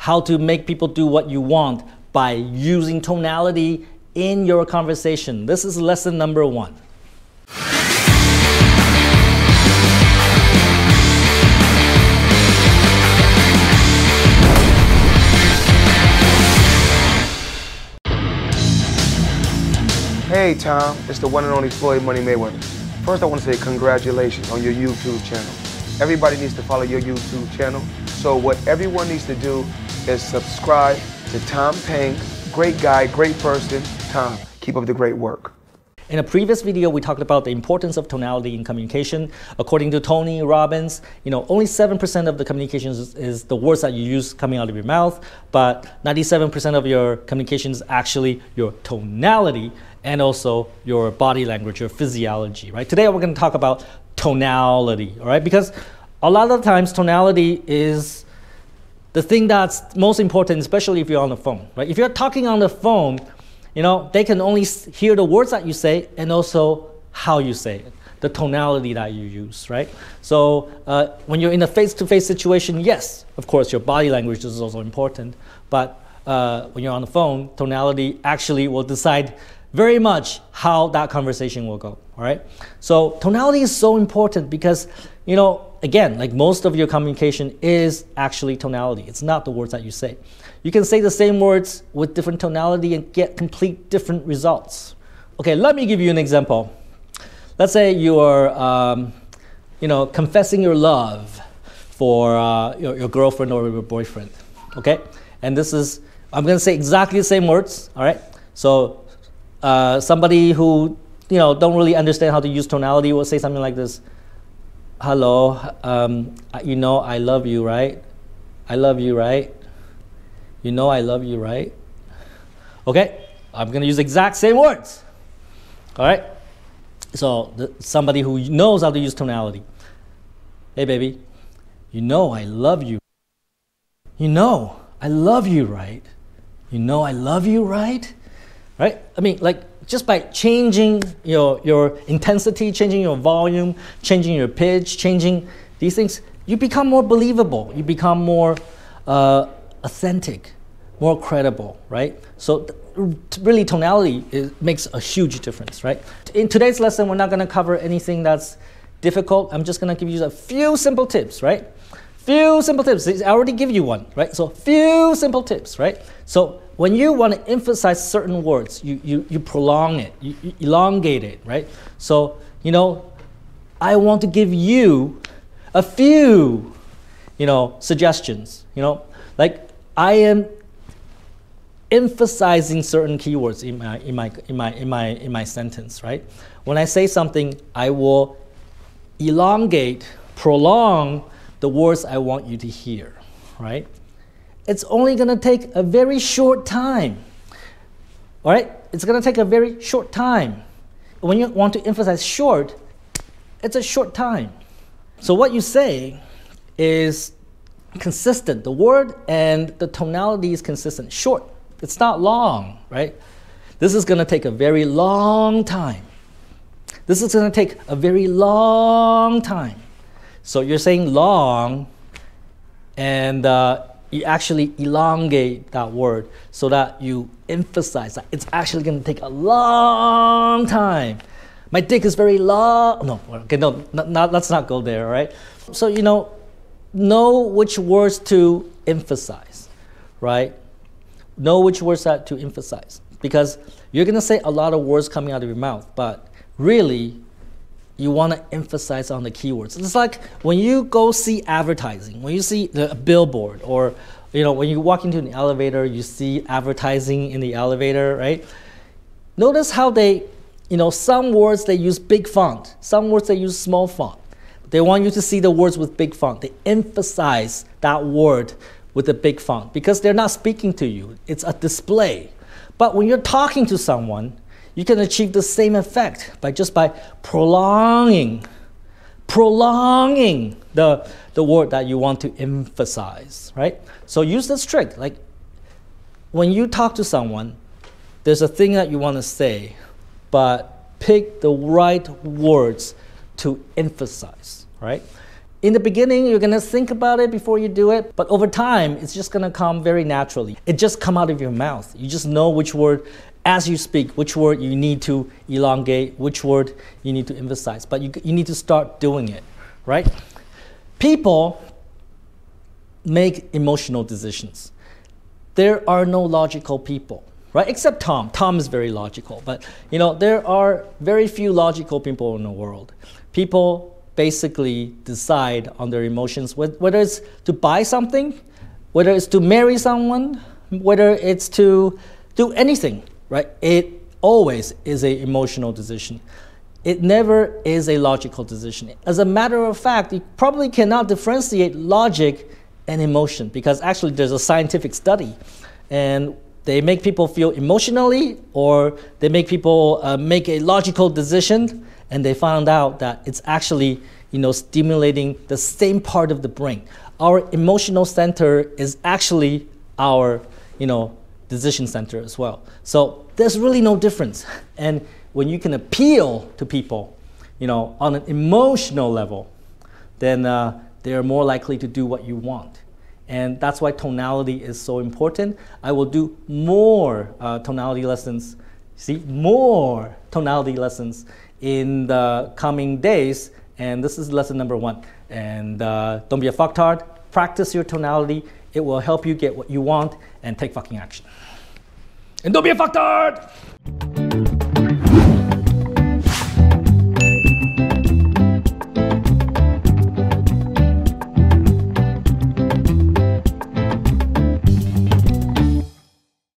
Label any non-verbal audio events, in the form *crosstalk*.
how to make people do what you want by using tonality in your conversation. This is lesson number one. Hey Tom, it's the one and only Floyd Money Mayweather. First I want to say congratulations on your YouTube channel. Everybody needs to follow your YouTube channel. So what everyone needs to do is subscribe to Tom Peng. Great guy, great person. Tom, keep up the great work. In a previous video, we talked about the importance of tonality in communication. According to Tony Robbins, you know, only 7% of the communications is, is, the words that you use coming out of your mouth, but 97% of your communication is actually your tonality and also your body language, your physiology, right? Today we're going to talk about tonality, all right? Because a lot of times tonality is the thing that's most important, especially if you're on the phone, right? If you're talking on the phone, you know, they can only hear the words that you say and also how you say it, the tonality that you use, right? So uh, when you're in a face-to-face situation, yes, of course, your body language is also important, but uh, when you're on the phone, tonality actually will decide very much how that conversation will go, all right? So tonality is so important because, you know, again, like most of your communication is actually tonality. It's not the words that you say. You can say the same words with different tonality and get complete different results. Okay, let me give you an example. Let's say you are, um, you know, confessing your love for uh, your, your girlfriend or your boyfriend. Okay, and this is I'm going to say exactly the same words. All right. So uh, somebody who you know don't really understand how to use tonality will say something like this. Hello, um, you know I love you, right? I love you, right? You know I love you, right? Okay, I'm to use exact same words. All right? So, the, somebody who knows how to use tonality. Hey, baby, you know I love you. You know I love you, right? You know I love you, right? Right? I mean, like, just by changing your, your intensity, changing your volume, changing your pitch, changing these things, you become more believable. You become more uh, authentic, more credible, right? So really tonality is, makes a huge difference, right? In today's lesson, we're not going to cover anything that's difficult. I'm just going to give you a few simple tips, right? Few simple tips. I already give you one, right? So few simple tips, right? So when you want to emphasize certain words, you, you, you prolong it, you, you elongate it, right? So, you know, I want to give you a few, you know, suggestions, you know, like I am emphasizing certain keywords in my, in my, in my, in my, in my sentence, right? When I say something, I will elongate, prolong the words I want you to hear, right? It's only going to take a very short time, all right? It's going to take a very short time. When you want to emphasize short, it's a short time. So what you say is consistent. The word and the tonality is consistent. Short. It's not long, right? This is going to take a very long time. This is going to take a very long time. So you're saying long, and uh, you actually elongate that word so that you emphasize that it's actually going to take a long time. My dick is very long. No, okay, no, not, not, let's not go there, right? So, you know, know which words to emphasize, right? Know which words that to emphasize because you're going to say a lot of words coming out of your mouth, but really, you want to emphasize on the keywords. It's like when you go see advertising, when you see the billboard, or you know when you walk into an elevator, you see advertising in the elevator, right? Notice how they, you know, some words they use big font, some words they use small font. They want you to see the words with big font. They emphasize that word with a big font because they're not speaking to you. It's a display. But when you're talking to someone, you can achieve the same effect by just by prolonging, prolonging the, the word that you want to emphasize, right? So use this trick. Like when you talk to someone, there's a thing that you want to say, but pick the right words to emphasize, right? In the beginning, you're gonna think about it before you do it, but over time, it's just gonna come very naturally. It just come out of your mouth. You just know which word, as you speak, which word you need to elongate, which word you need to emphasize. But you, you need to start doing it, right? People make emotional decisions. There are no logical people, right? Except Tom. Tom is very logical, but you know there are very few logical people in the world. People basically decide on their emotions, whether it's to buy something, whether it's to marry someone, whether it's to do anything, right? It always is an emotional decision. It never is a logical decision. As a matter of fact, you probably cannot differentiate logic and emotion because actually there's a scientific study and they make people feel emotionally or they make people uh, make a logical decision and they found out that it's actually you know, stimulating the same part of the brain. Our emotional center is actually our you know, decision center as well. So there's really no difference. *laughs* And when you can appeal to people you know, on an emotional level, then uh, they're more likely to do what you want. And that's why tonality is so important. I will do more uh, tonality lessons, see, more tonality lessons in the coming days. And this is lesson number one. And uh, don't be a fucktard. Practice your tonality. It will help you get what you want and take fucking action. And don't be a fucktard!